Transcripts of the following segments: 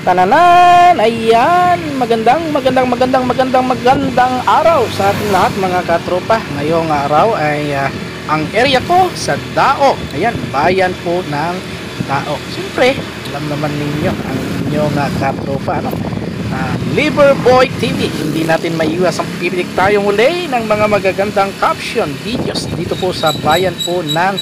Tananan! Ayan! Magandang, magandang, magandang, magandang, magandang araw sa ating lahat mga katropa. Ngayong araw ay uh, ang area ko sa Dao. Ayan, bayan po ng Dao. Siyempre, alam naman ninyo ang inyong uh, katropa. Ano? Uh, Liver Boy TV. Hindi natin maiwas ang pipilik tayo muli ng mga magagandang caption videos dito po sa bayan po ng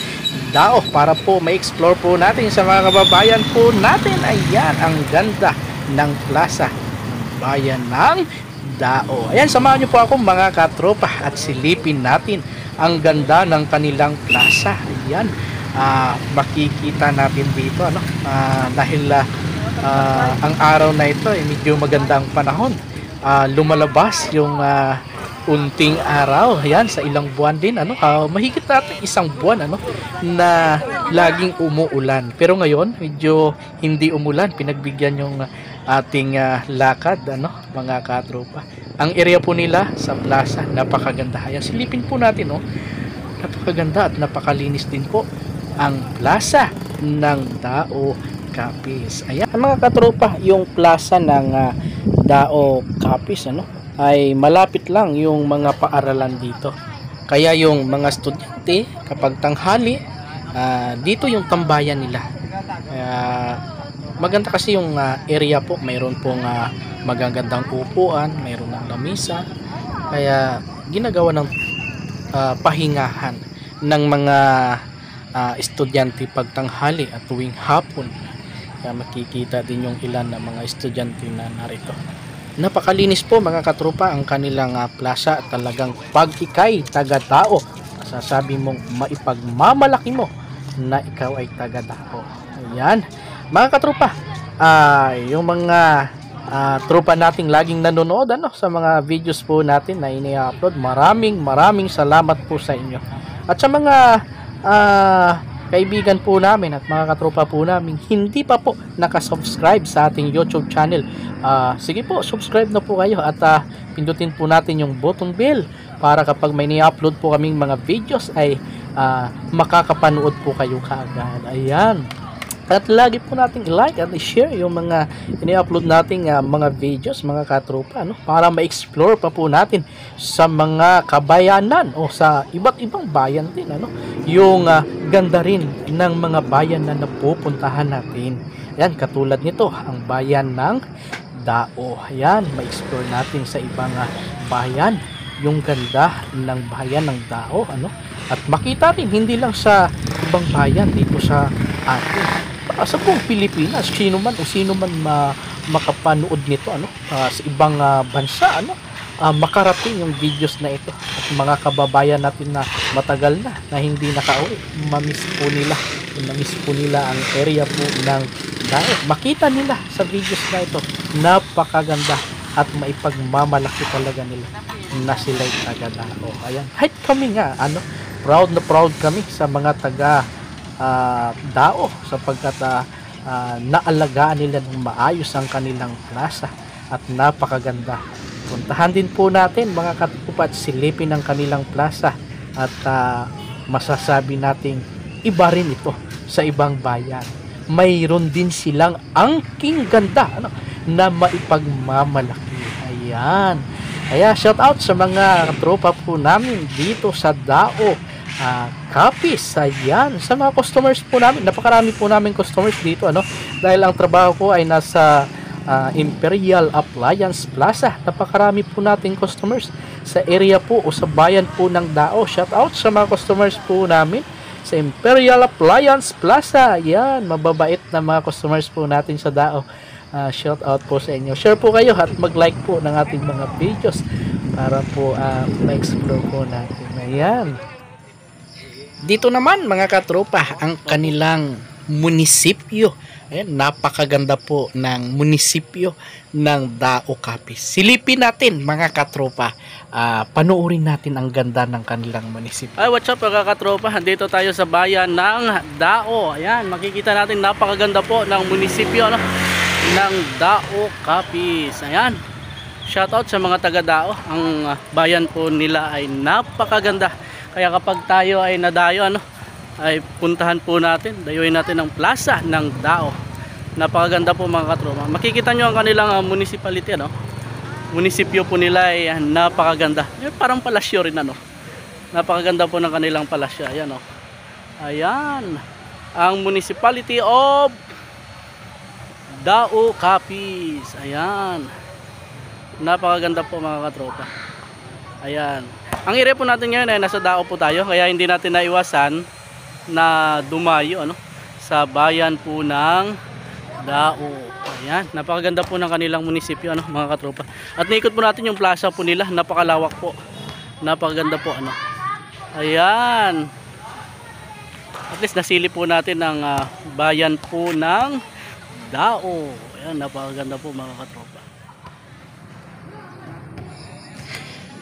Dao para po ma-explore po natin sa mga kababayan po natin. Ayan, ang ganda ng plaza bayan ng Dao. Ayan, samahan niyo po ako mga katropa at silipin natin ang ganda ng kanilang plaza. Ayan, uh, makikita natin dito ano, uh, dahil uh, ang araw na ito ay medyo magandang panahon. Uh, lumalabas yung uh, unting araw. Yan sa ilang buwan din ano uh, mahigit natin isang buwan ano na laging umuulan. Pero ngayon medyo hindi umulan. Pinagbigyan yung ating uh, lakad ano mga katropa. Ang area po nila sa plaza napakaganda. Ayan silipin po natin no napakaganda at napakalinis din po ang plaza ng Dao Capiz ayan mga katropa yung plaza ng uh, Dao Capiz ano ay malapit lang yung mga paaralan dito. Kaya yung mga estudyante kapag tanghali uh, dito yung tambayan nila. Kaya maganda kasi yung uh, area po, mayroon pong uh, magagandang upuan, mayroon ng lamisa. Kaya ginagawa ng uh, pahingahan ng mga uh, estudyante pag tanghali at tuwing hapon. Kaya makikita din yung ilan ng mga estudyante na narito. Napakalinis po mga katropa ang kanilang uh, plaza talagang pag ikay taga-tao sasabi mong maipagmamalaki mo na ikaw ay taga-tao. Ayan. Mga katropa, uh, yung mga uh, tropa nating laging nanonood ano, sa mga videos po natin na ini-upload, maraming maraming salamat po sa inyo. At sa mga uh, kaibigan po namin at mga katropa po namin hindi pa po nakasubscribe sa ating YouTube channel. Uh, sige po subscribe na po kayo at uh, pindutin po natin yung button bell para kapag may ni-upload po kaming mga videos ay uh, makakapanood po kayo kaagad. Ayan at lagi po nating i-like at i-share yung mga ini-upload nating uh, mga videos, mga katropa, no? para ma-explore pa po natin sa mga kabayanan o sa iba't ibang bayan din. Ano? Yung uh, ganda rin ng mga bayan na napupuntahan natin. Yan, katulad nito, ang bayan ng Dao. Yan, ma-explore natin sa ibang uh, bayan yung ganda ng bayan ng Dao. Ano? At makita rin, hindi lang sa ibang bayan dito sa atin uh, sa buong Pilipinas? Sino man o sino man ma makapanood nito ano? Uh, sa ibang uh, bansa ano? Uh, makarating yung videos na ito. At mga kababayan natin na matagal na na hindi nakauwi. Mamiss po nila. Mamiss po nila ang area po ng dagat makita nila sa videos na ito. Napakaganda at maipagmamalaki talaga nila na sila'y taga Dao. Ayan. Kahit kami nga, ano, proud na proud kami sa mga taga uh, dao sapagkat uh, naalagaan nila ng maayos ang kanilang plaza at napakaganda. Puntahan din po natin mga katupat silipin ang kanilang plaza at uh, masasabi nating iba rin ito sa ibang bayan. Mayroon din silang angking ganda ano, na maipagmamalaki. Ayan. Kaya shout out sa mga tropa po namin dito sa Dao uh, copies. Ayan. Sa mga customers po namin, napakarami po namin customers dito. ano Dahil ang trabaho ko ay nasa uh, Imperial Appliance Plaza. Napakarami po nating customers sa area po o sa bayan po ng Dao. Shout out sa mga customers po namin sa Imperial Appliance Plaza. Ayan. Mababait na mga customers po natin sa Dao. Uh, shout out po sa inyo. Share po kayo at mag-like po ng ating mga videos para po uh, ma-explore po natin. Ayan. Dito naman mga katropa, ang kanilang munisipyo. Ayan, napakaganda po ng munisipyo ng Dao Capiz. Silipin natin mga katropa. Uh, panuorin natin ang ganda ng kanilang munisipyo. Ay, what's up mga katropa? Dito tayo sa bayan ng Dao. Ayan, makikita natin napakaganda po ng munisipyo no? ng Dao Capiz. Ayan, shoutout sa mga taga Dao. Ang bayan po nila ay napakaganda kaya kapag tayo ay nadayo ano, ay puntahan po natin, dayuin natin ang plaza ng Dao. Napakaganda po mga katropa. Makikita nyo ang kanilang ah, municipality ano. Munisipyo po nila ay ah, napakaganda. Eh, parang palasyo rin ano. Napakaganda po ng kanilang palasyo. Ayan oh. Ayan. Ang municipality of Dao Capiz. Ayan. Napakaganda po mga katropa. Ayan. Ang area po natin ngayon ay nasa Dao po tayo kaya hindi natin naiwasan na dumayo ano sa bayan po ng Dao. Ayan, napakaganda po ng kanilang munisipyo ano mga katropa. At naikot po natin yung plaza po nila, napakalawak po. Napakaganda po ano. Ayan. At least nasili po natin ang ah, bayan po ng Dao. Ayan, napakaganda po mga katropa.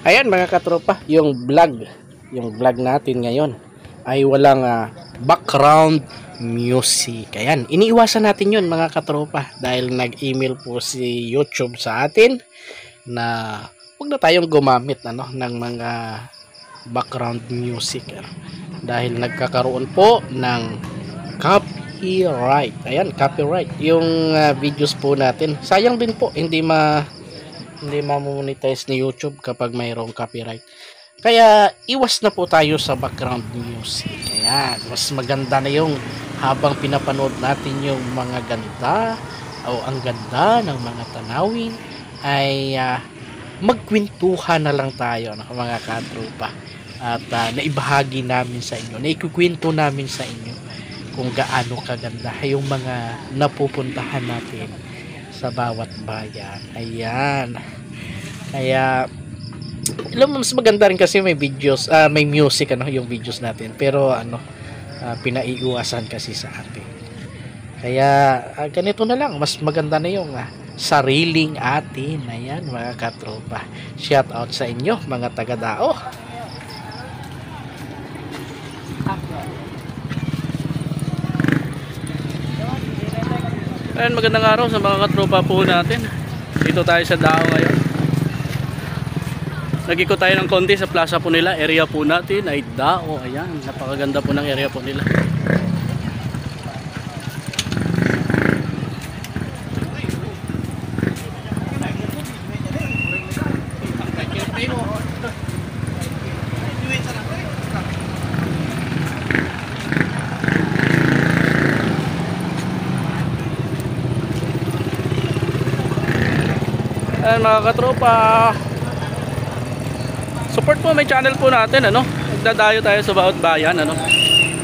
Ayan mga katropa, yung vlog, yung vlog natin ngayon ay walang ah, background music. Ayan, iniiwasan natin yun mga katropa dahil nag-email po si YouTube sa atin na huwag na tayong gumamit ano, ng mga background music. ano. dahil nagkakaroon po ng copyright. Ayan, copyright. Yung ah, videos po natin, sayang din po, hindi ma hindi ma-monetize ni YouTube kapag mayroong copyright. Kaya iwas na po tayo sa background music. Ayan, mas maganda na yung habang pinapanood natin yung mga ganda o ang ganda ng mga tanawin ay ah, magkwentuhan na lang tayo ng mga katrupa at ah, naibahagi namin sa inyo, naikukwento namin sa inyo kung gaano kaganda yung mga napupuntahan natin sa bawat bayan. Ayan. Kaya alam mas maganda rin kasi may videos, ah, may music ano yung videos natin. Pero ano, ah, pinaiiwasan kasi sa atin. Kaya ah, ganito na lang, mas maganda na yung ah, sariling atin. Ayan mga katropa. Shout out sa inyo mga taga-dao. Ayan, magandang araw sa mga katropa po natin. Dito tayo sa Dao ngayon. Nag-ikot tayo ng konti sa plaza po nila. Area po natin ay Dao. Ayan, napakaganda po ng area po nila. Ayan mga katropa. Support po may channel po natin ano. Nagdadayo tayo sa bawat bayan ano.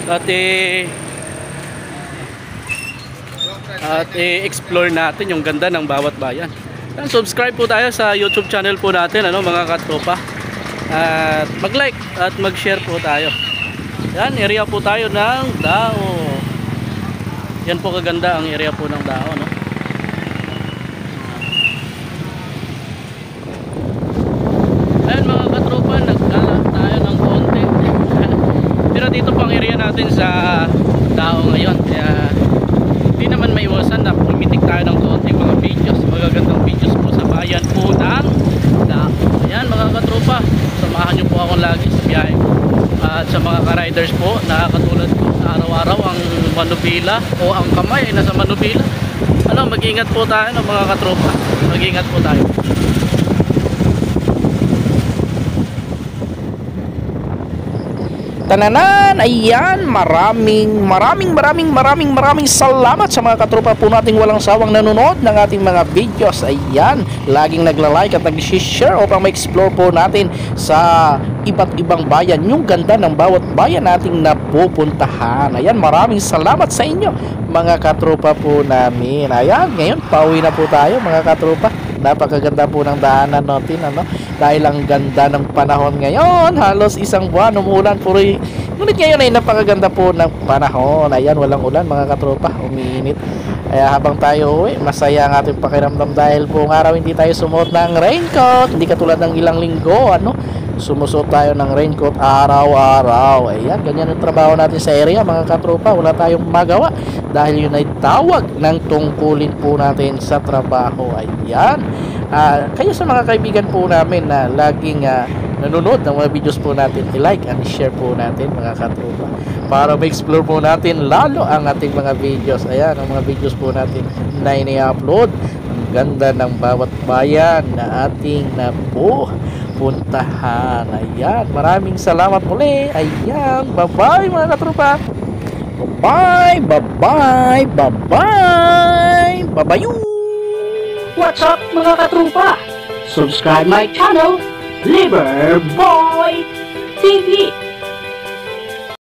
At eh, at i-explore natin yung ganda ng bawat bayan. Ayan, subscribe po tayo sa YouTube channel po natin ano mga katropa. At mag-like at mag-share po tayo. Yan, area po tayo ng Dao. Yan po kaganda ang area po ng Dao no. Ayan mga katropa, nagkala tayo ng konti. Pero dito pang area natin sa Dao ngayon. Kaya hindi naman maiwasan na pumitik tayo ng konti mga videos. Magagandang videos po sa bayan po ng Dao. Ayan mga katropa, samahan nyo po ako lagi sa biyahe. At sa mga ka-riders po na katulad ko na araw-araw ang manubila o ang kamay ay nasa manubila. Ano, mag-ingat po tayo no, mga katropa. Mag-ingat po tayo. Tananan, ayan, maraming, maraming, maraming, maraming, maraming salamat sa mga katropa po nating walang sawang nanonood ng ating mga videos. Ayan, laging nagla-like at nag-share upang ma-explore po natin sa iba't ibang bayan. Yung ganda ng bawat bayan nating napupuntahan. Ayan, maraming salamat sa inyo mga katropa po namin. Ayan, ngayon, pauwi na po tayo mga katropa. Napakaganda po ng daanan natin, ano? Dahil ang ganda ng panahon ngayon, halos isang buwan umulan puro Ngunit ngayon ay napakaganda po ng panahon. Ayan, walang ulan mga katropa, umiinit. Kaya habang tayo uwi, masaya ang ating pakiramdam dahil buong araw hindi tayo sumuot ng raincoat. Hindi katulad ng ilang linggo, ano? Sumusuot tayo ng raincoat araw-araw. Ayan, ganyan ang trabaho natin sa area mga katropa. Wala tayong magawa dahil yun ay tawag ng tungkulin po natin sa trabaho. Ayan. Ah, kaya sa mga kaibigan po namin na laging ah, nanonood ng mga videos po natin, i-like and share po natin mga katropa para ma-explore po natin lalo ang ating mga videos. Ayan, ang mga videos po natin na ini-upload. Ang ganda ng bawat bayan na ating napo puntahan. Ayan, maraming salamat muli. Ayan, bye-bye mga katropa. Bye-bye, bye-bye, bye-bye, bye-bye. What's up mga katrupa? Subscribe my channel, Liverboy TV